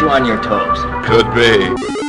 you on your toes. Could be.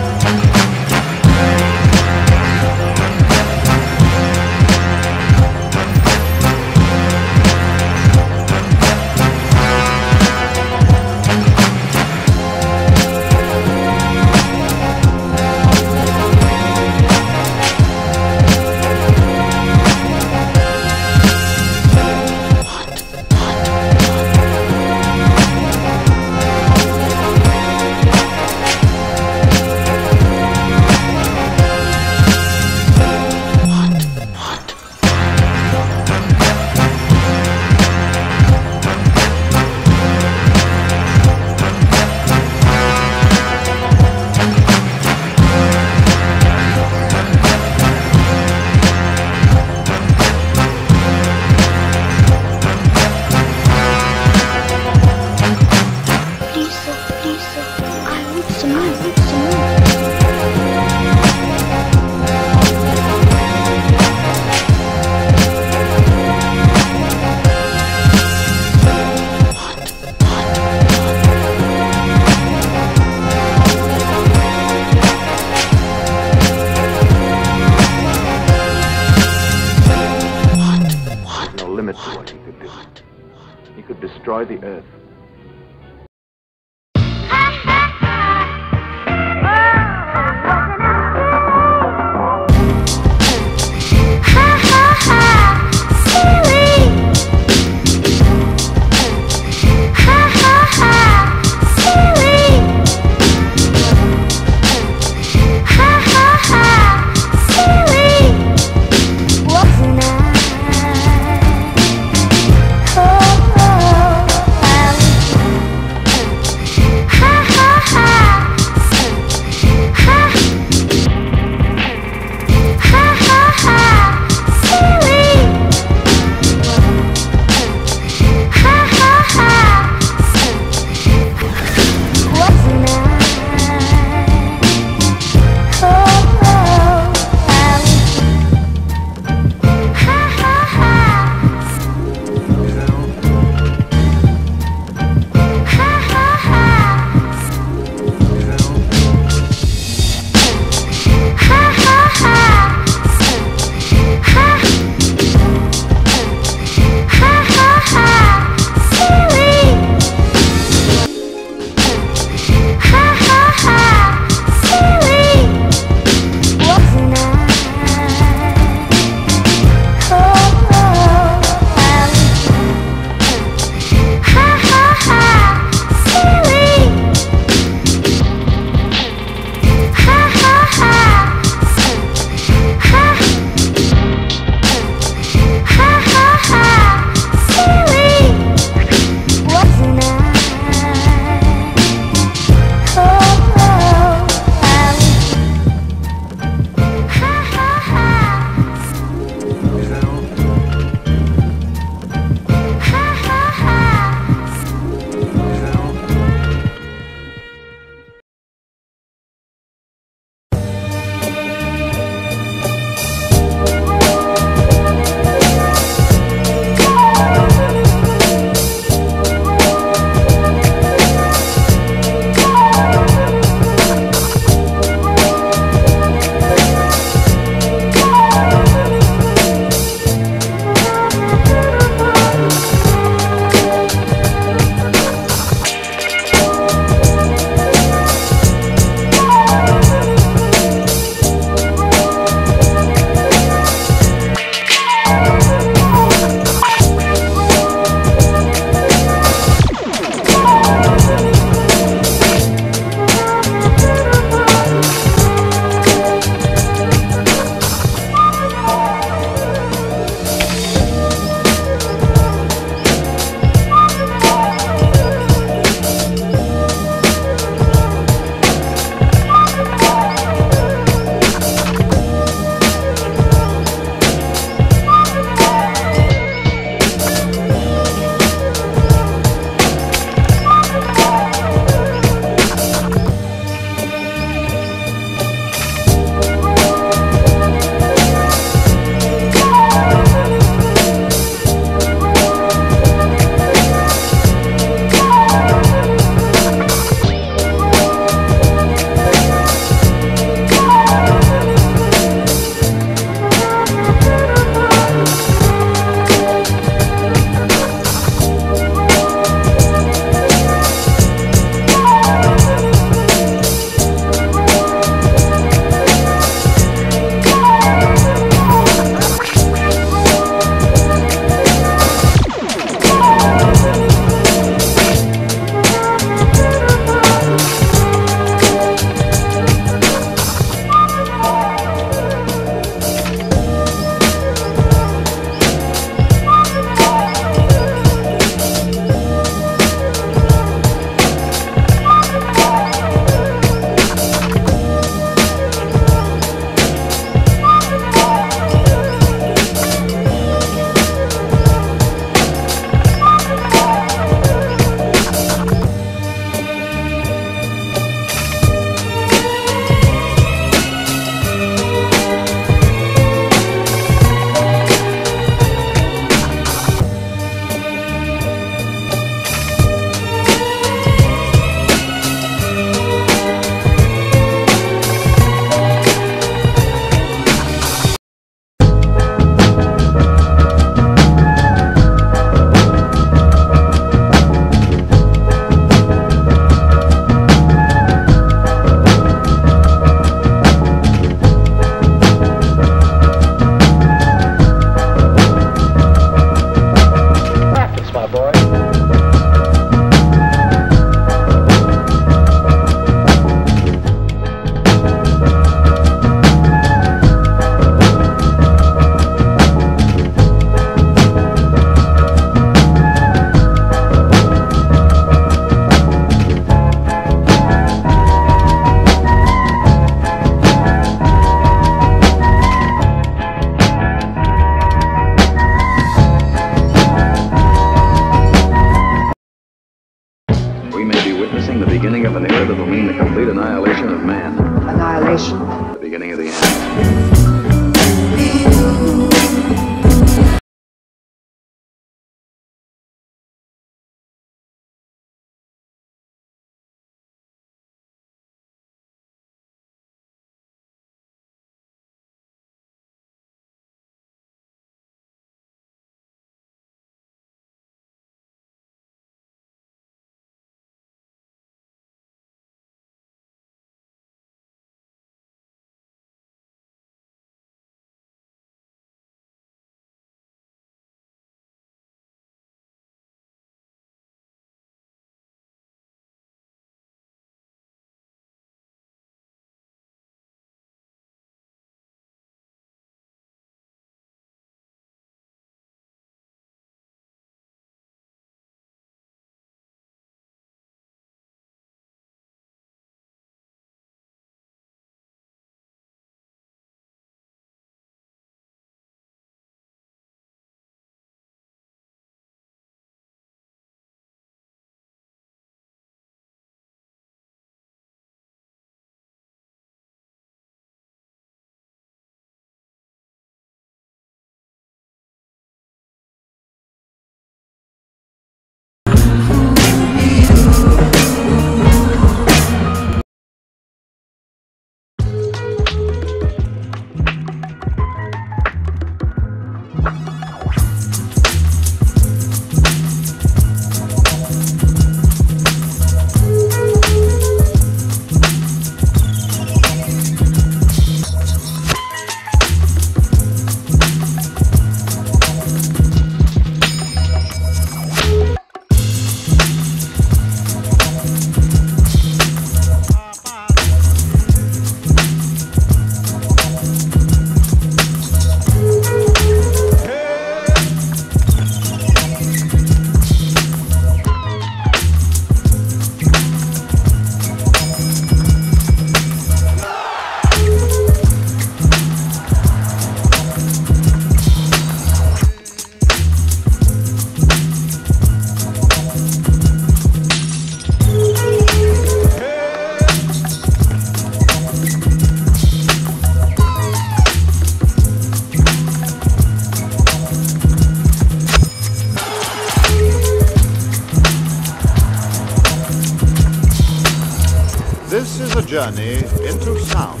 Journey into sound.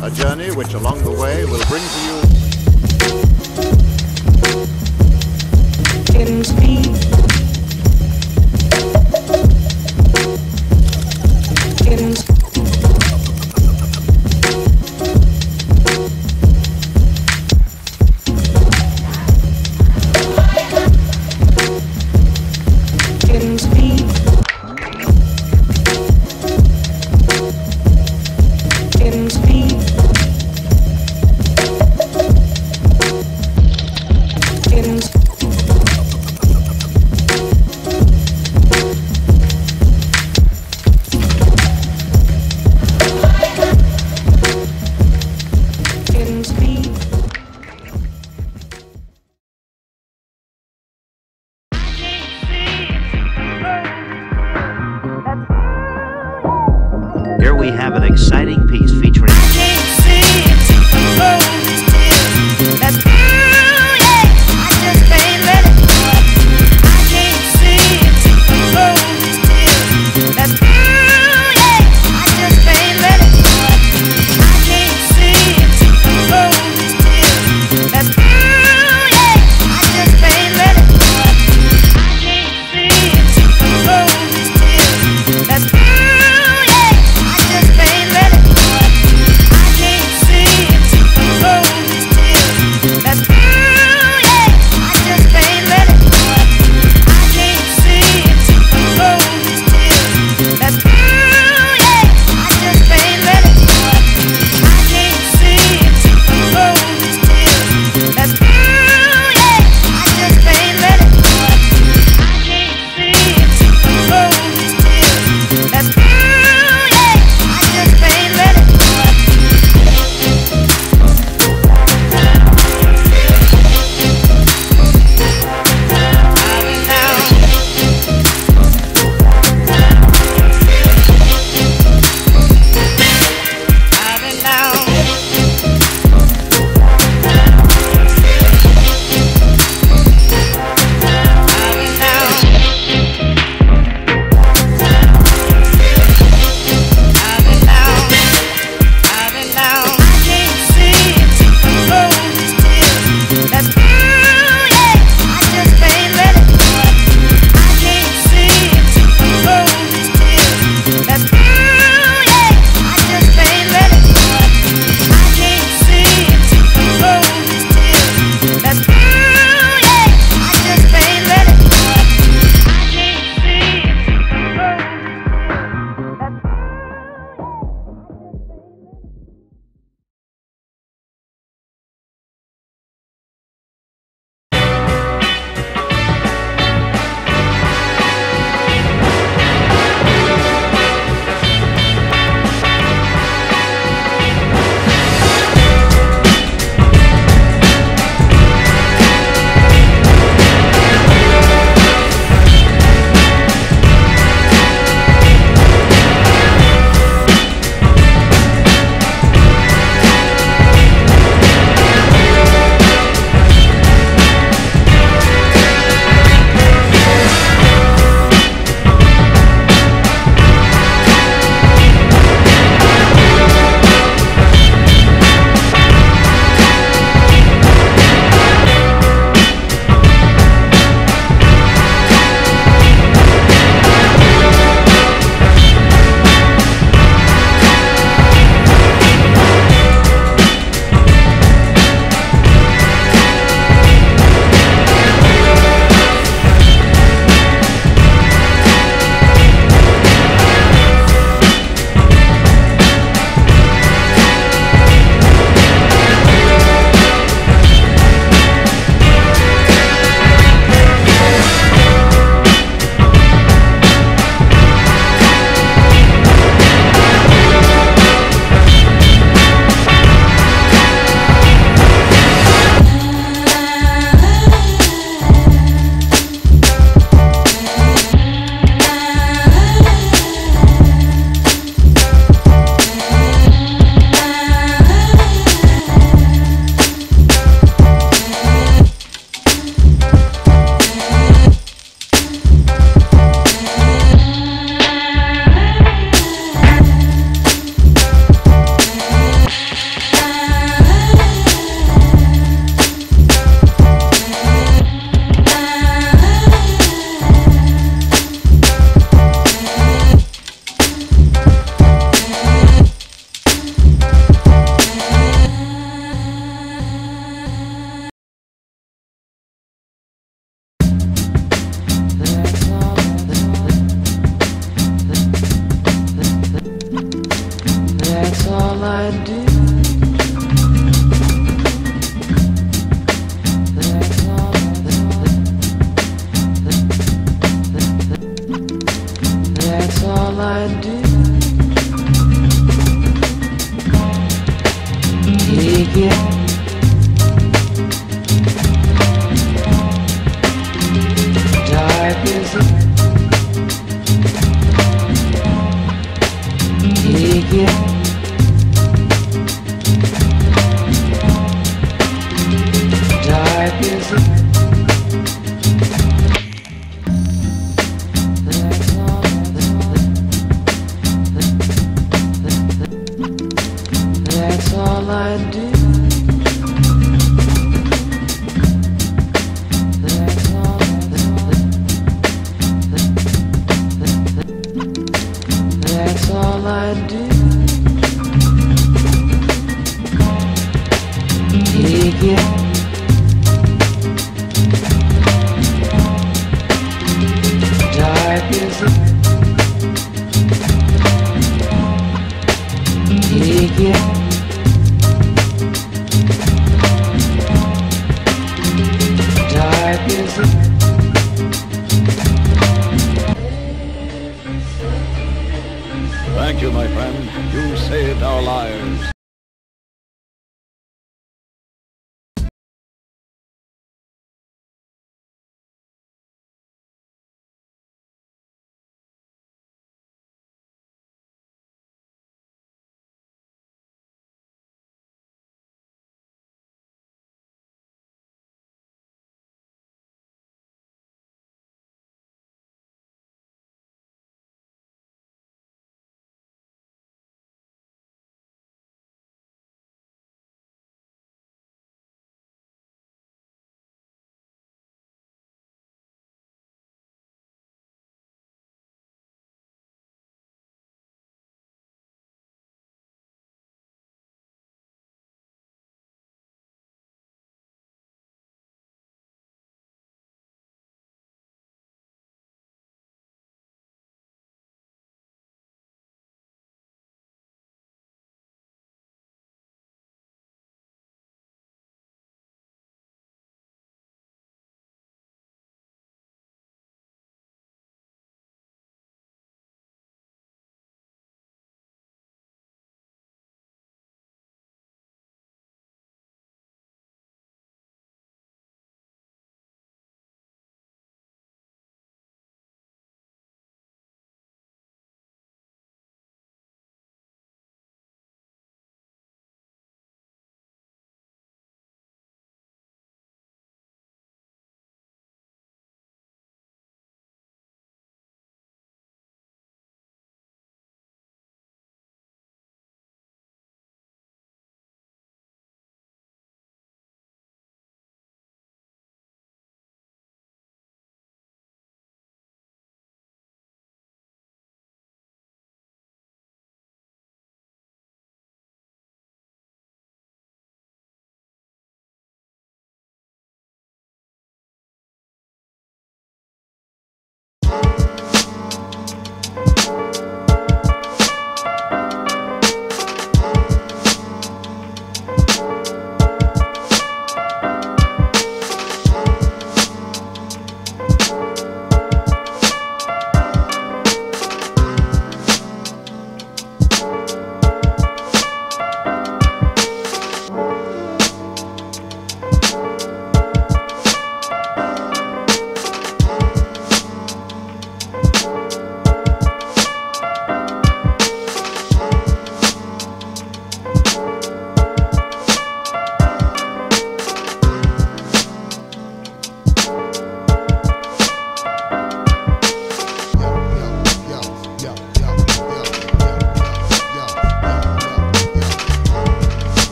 A journey which along the way will bring to you have an exciting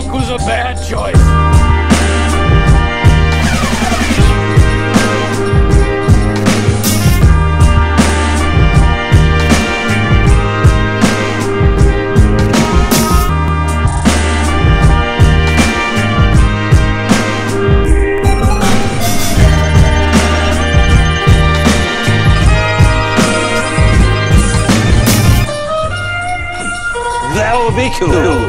milk was a bad choice. That cool.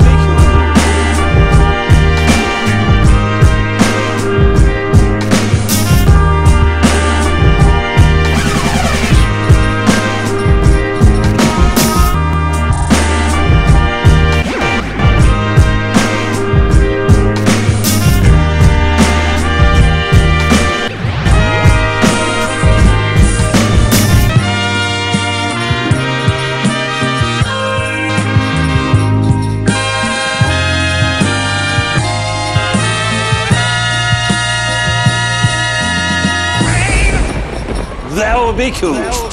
That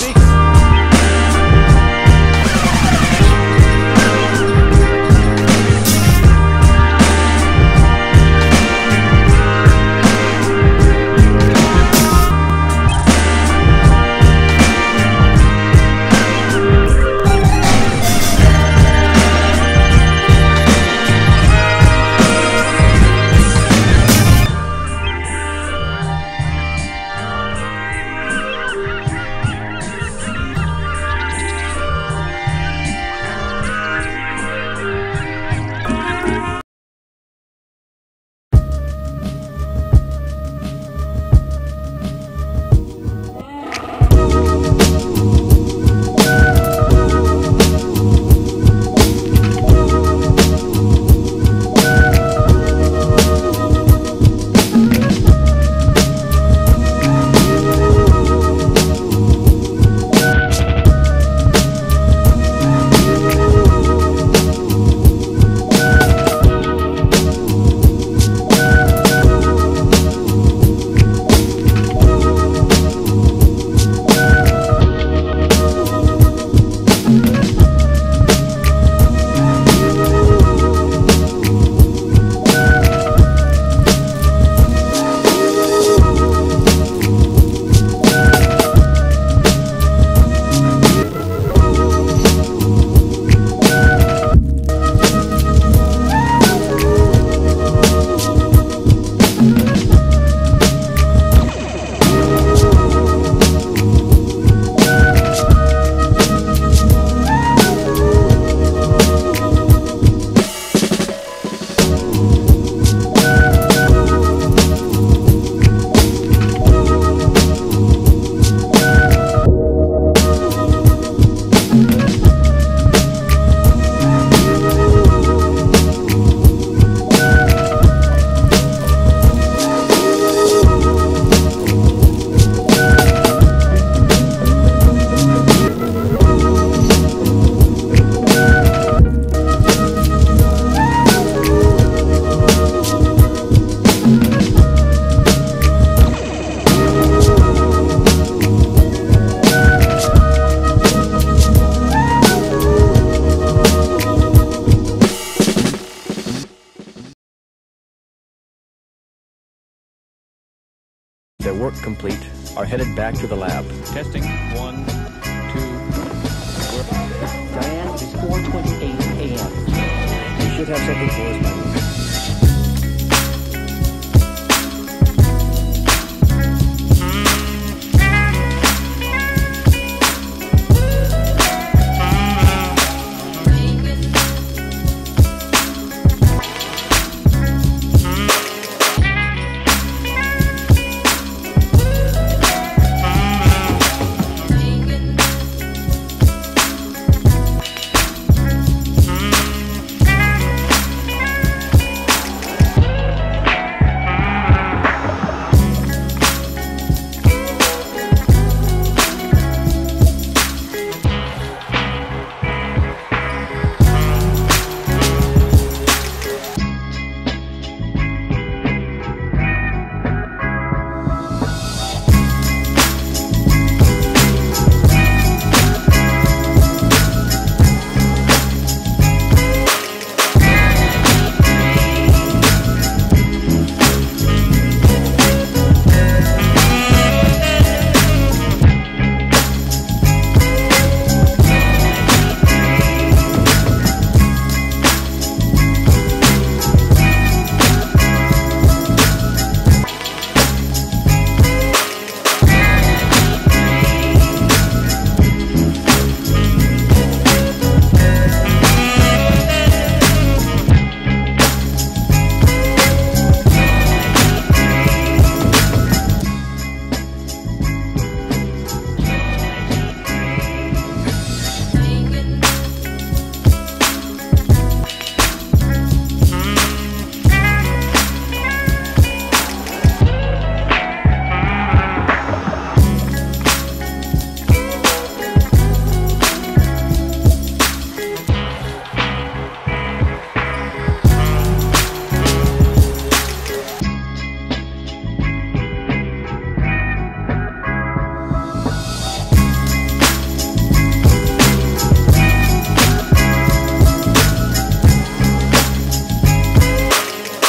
Their work complete, are headed back to the lab. Testing one, two. Diane, it is 4.28 a.m. We should have something for us by